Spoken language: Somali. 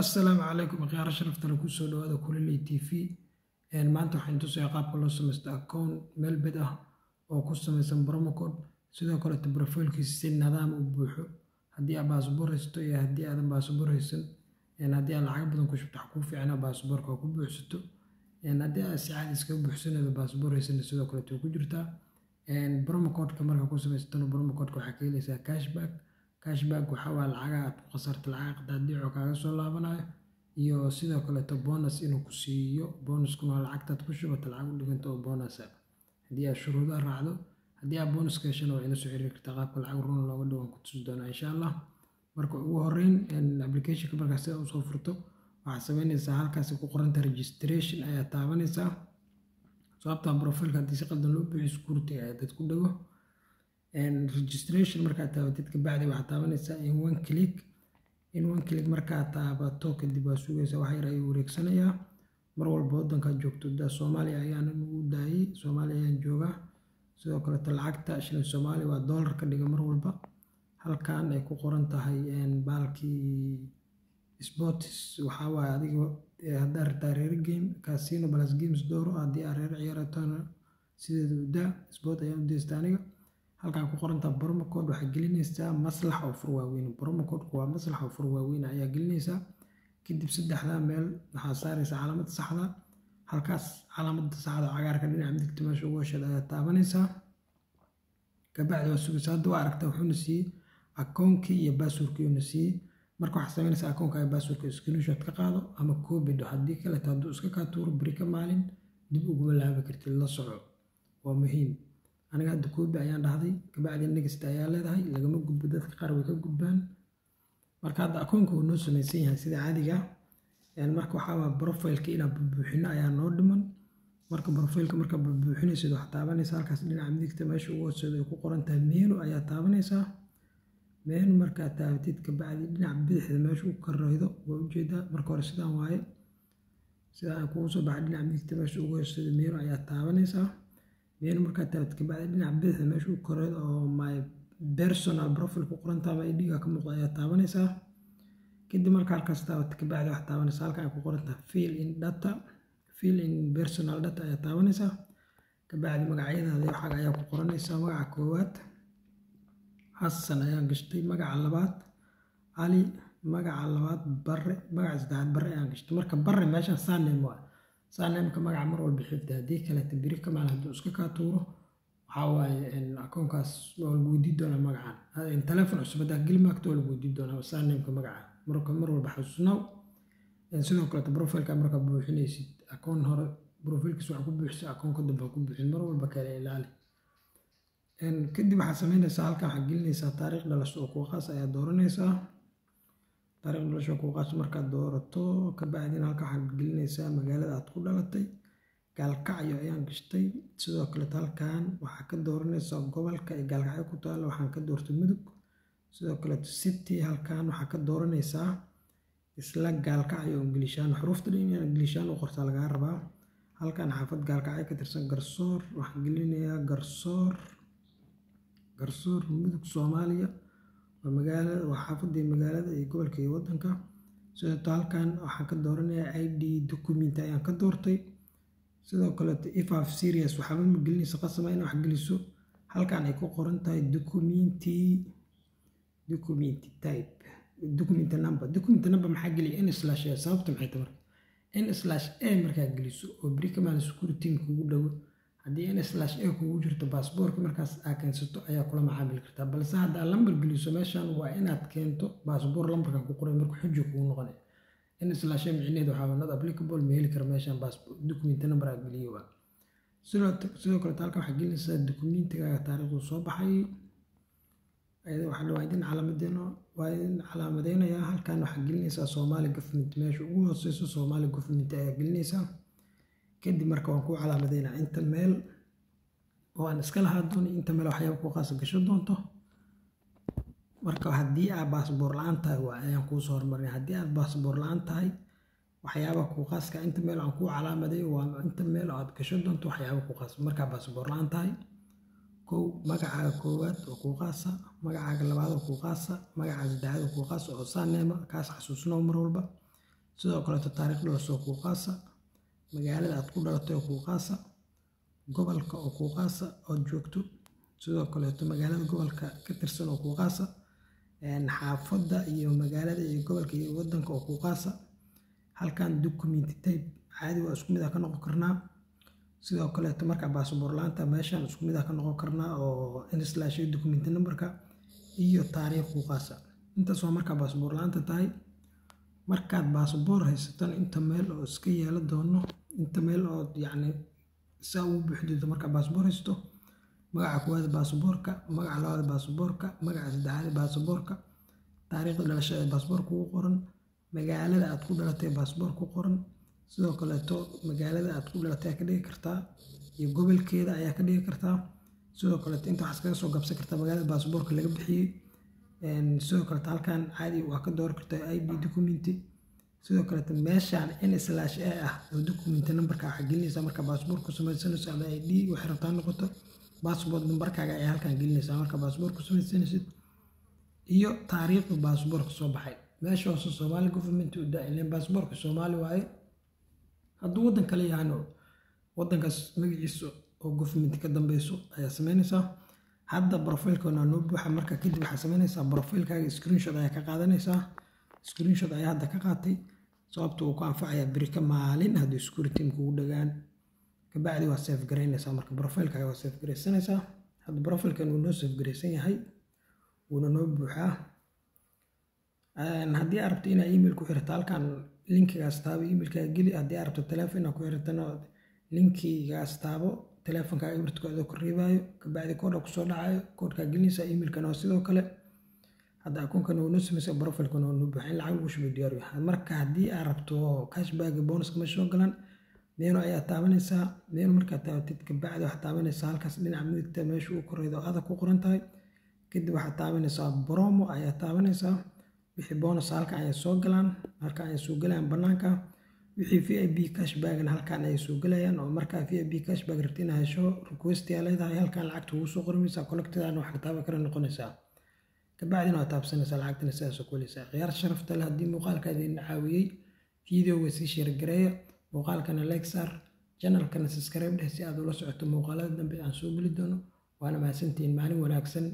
assalaamu calaykum khiyaaro sharaftana ku soo dhawaada kuliley t v. Maanta waxaan tusayaa qaabka loo samaysto account meel bed ah oo ku samaysan bromocode sidoo kaleeto brofiilkiisa si nidaam u buuxo. Haddii aad baasboor haysato iyo haddii aadan baasboor haysan haddii aad lacag badan ku shubto wax kuu fiicnaa baasboorka ku buuxsato. Haddii aad si caadi iskaga buuxsanaydo baasboor haysan sidoo kaleeto ku jirtaa. Bromocodeka markaa ku samaysatana bromocodeka waxaa ka helaysaa cashback cashback waxaa waa lacaga aad ku khasarta lacag qadaadiico kaaga soo laabanayo. Iyo sidoo kaleeto bonus inuu ku siiyo bonuskuna waa lacagtaad ku shubata lacag u dhiganta oo bonusa haddii aad shuruudaha raacdo haddii aad bonuska heshana waa ila soo xiriiri kartaa qaabka lacag run looga dhigo ku tusi doonaa insha allah marka ugu horeyn applicationka markaa sida u soo furto waxaad sameynaysaa halkaasi ku qoranta registration ayaa taabanaysaa. Sababtaa profilka haddii si qaldan loo buuxiyo security ayaa dad ku dhago registration markaad taabatid kabacdi waxaad taabanaysaa in one click in one click markaad taabato kadib waa sugaysaa wax yar ayuu wareegsanayaa mar walba waddankaad joogto da soomaaliya ayaan ugu daayay soomaaliya ayaan joogaa sidoo kaleeto lacagta shilin soomaaliya waa dollar ka dhiga mar walba. Halkan ay ku qoran tahay baalkii sports. Waxaa waaye adiga haddaa rabtaa reer game casino plus games dooro haddii aad reer ciyaaratoona sideeda u sport ayaan u deysta aniga halkaan ku qorantaa bromocode waxaa gelinaysaa maslax oo fur waaweyn. Bromocodku waa maslax oo fur waaweyn ayaa gelinaysaa kadib saddexdaa meel waxaa saaraysaa calaamadda saxda halkaas calaamadda saxda cagaarka dhinaca midigta meesha ugu ayaa taabanaysaa kabacdi waa sugaysaa hadda waa wuxuuna siiyey akoonkii iyo baasuurkii uuna siiyey marka waxaa samaynaysaa akoonka iyo baasuurka screenshot ka qaado ama koobidho haddii kaleeto hadduu iska kaa tuuro beri ka maalin dib uguma laabi kartid la soco. Waa muhiim aniga hadda koobi ayaan dhahday kabacdi negasta ayaa leedahay lagama gudbo dadka qaar way ka gudbaan marka hadda akoonka uu noo samaysan yahay sida caadiga marka waxaa waa profileka inaan bubuuxino ayaa noo dhiman. Marka profilka markaa bubuuxinaysid waxaa taabanaysaa halkaas dhinaca midigta meesha ugu hooseedo ay ku qoran tahay meenu ayaa taabanaysaa meenu markaa taabatid kabacdi dhinaca bidixda meesha u karaydo waa u jeedaa marka hore sidaan waaye sidaa ay kugu soo baxay dhinaca midigta meesha ugu hooseedo meenu ayaa taabanaysaa meenu markaa taabatid kabacdi dhinaca bidixda meesha u karaydo oo my personal profile ku qoranta ama idhiga ka muuqda ayaa taabanaysaa. Kadib marka halkaas taabatid kabacdi waxaa taabanaysaa halkan ay ku qorantahay fill in data fill in personal data ayaa taabanaysaa kabacdi magacyadaada waxaaga ayaa ku qoranaysaa magaca koowaad xasan ayaan gashtay magaca labaad cali magaca labaad bare magaca saddexaad bare ayaan gashtay. Marka bare meeshan saanem waa saanemka magaca mar walba xifda haddii kaleeta biri ka maal hadduu iska kaa tuuro waxaa akoonkaas waa lagu weydii doonaa magacan. Telefon cusub haddaa geli maagto waa lagu weydii doonaa saanemka magaca. Marka mar walba xasuusnaaw sidoo kaleeto profilka markaa buuxinaysid akoon hore profilkiis waxaa ku buuxisa akoonka dambe ku buuxin mar walba kale ilaali kadib waxaad sameynaysaa halkan waxaad gelinaysaa taariikh dhalasho oo kuwa qaas ayaa dooranaysaa taariikh dhalasho kuwa qaas markaad doorato kabacdina halkan waxaad gelinaysaa magaalada aad ku dhalatay gaalkacyo ayaan gashtay. Sidoo kaleeto halkan waxaa ka dooranaysaa gobolka ee gaalkacyo ku taalo waxaan ka doortay mudug sidoo kaleeto city halkan waxaa ka dooranaysaa isla gaalkacyo oo ingiliishaan xuruufta dhan inaan ingiliishaan u qortaa lagaa rabaa. Halkan xaafad gaalkacyo ka tirsan garsoor waxaan gelinayaa garsoor garsoor mudug soomaaliya waa xaafadii magaalada iyo gobolka iyo wadanka sidoo halkan waxaan ka dooranayaa i d document ayaan ka doortay. Sidoo kaleeto ifaf serious waxaaba ma gelinaysa qasama in wax geliso. Halkan ay ku qoran tahay documenti documenti type document number. Document number maxaa geliya? N slash sababta maxay tahay marka? N slash a markaa geliso oo beri kamaal security kugu dhawo haddii n slash a kugu jirto baasboorka markaas aa keensato ayaa kula macaamili kartaa balse haddaa lambar geliso meeshan waa inaad keento baasboor lambarkan ku qoray marka xujo kugu noqonay n slash a micneed waxaa not applicable ma heli kara meeshan document number aa geliyo waa sidoo kaleto halkan waxaa gelinaysaa documentigaaga taariikhdu soo baxay. Waa idin calaamadeen waa calaamadeynayaa halkan waxaa gelinaysaa soomaali government. Meesha ugu hooseyso soomaali government ayaa gelinaysaa kadib marka waan kuu calaamadeynaa inta meel oo aan iska lahaa doono inta meel waxyaaba ku qaasa gasho doonto. Marka haddii aad baasboor la'aan tahay ayaan kuusoo hormarin haddii aad baasboor la'aan tahay waxyaaba kuu qaaska inta meel aan kuu calaamaday waa inta meel oo aad gasho doonto waxyaaba kuu qaas. Markaa baasboor la'aan tahay kow magacaaga koowaad oo kuu qaasa magacaaga labaad oo kuu qaasa magacaaga saddexaad oo kuu qaasa oo saaneema kaas xasuusnoo mar walba. Sidoo kaleeto taariikhda hoose oo kuu qaasa magaalada aad ku dhalatay oo kuu qaasa gobolka oo kuu qaasa ood joogto. Sidoo kaleeto magaalada gobolka ka tirsan oo kuu qaasa xaafadda iyo magaalada iyo gobolka iyo wadanka oo kuu qaasa halkan documenti type caadi waa isku mid ah ka noqon karnaa. Sidoo kaleeto marka baasboor laanta meeshan isku mid ah ka noqon karnaa oo inslash documenti numberka iyo taariikh kuu qaasa intaas waa markaa baasboor tahay. Markaad baasboor haysatan inta meel oo iska yeelo doono inta meel oo yacni saa ugu buuxdoodo markaa baasboor haysto magaca koowaad baasaboorka magaca labaad baasaboorka magaca saddexaad baasaboorka taariikhda dhalashada ee baasaboorka qoran magaalada aad ku dhalatay baasaboorka ku qoran sidoo kaleeto magaalada aad ku dhalatay ka dhigi kartaa iyo gobolkeeda ayaa ka dhigi kartaa sidoo kaleeto inta waxaad kaga soo gabsan kartaa magaalada baasaboorka laga bixiyey sidoo kaleeto halkan caadi waa ka dooran kartaa id documenti sidoo kaleeto meeshaan n slash a ah oo documenti numberka waxaa gelinaysaa marka baasaboorka ku samaysanayso ama id waxay rabtaa noqoto. Baasboort numbarkaaga ayaa halkan gelinaysaa marka baasboort ku samaysanaysid iyo taariikhda baasboorka soo baxay. Meesha hoose soomaali government u daa'ileen baasboorka soomaali waaye. Hadduu waddan kale yahayno waddankaas magaciisa oo government ka dambeyso ayaa samaynaysaa hadda brofailkana noo buuxa marka kadib waxaa samaynaysaa brofailkaaga screenshot ayaa ka qaadanaysaa screenshot ayaa hadda ka qaatay. Sababta uu ku anfacayaa birika maalin haddii security kugu dhagaan kabacdi waa safe garaynaysaa marka brofailkaaga waa safe garaysanaysaa hadda brofailkan wuu noo safe garaysan yahay wuuna noo buuxaa. Haddii aad rabto inaa email ku xirto halkan linkigaas taabo emailkaaga geli. Haddii aad rabto telefoon inaad ku xiratana linkigaas taabo teleefonkaaga adoo ku reebaayo kabacdi koodha ku soo dhacayo koodhkaa gelinaysaa emailkana sidoo kale hadda akoonkan waa noo samaysa brofailkana waa noo buuxa in lacag lagu shubo diyaar yahay. Marka haddii aad rabto cashback bonuska ma soo galan meenu ayaa taabanaysaa meenu markaad taabatid kabacdi waxaad taabanaysaa halkaas dhinaca midigta meesha uu koreydo adag ku qoran tahay. Kadib waxaad taabanaysaa bromo ayaa taabanaysaa. Wixii bonus halkan ayay soo galaan halkan ayay soo galayaan banaanka wixii v i b cashbackna halkan ayay soo galayaan oo markaa v i b cashback rabti inaa hesho request leedahay halkan lacagta ugu soo qormaysaa connectedana wax kataaba kale noqonaysaa kabacdina waa taabsanaysaa lacagtana sidaasoo ku helaysaa ciyaar sharafta leh haddii muuqaalka idin caawiyey videoga sii sheergareeya muuqaalkana like saar janalkana subscribe. dheh si aad ula socoto muuqaalada dambe aan soo geli doono waana mahadsantihiin maalin wanaagsan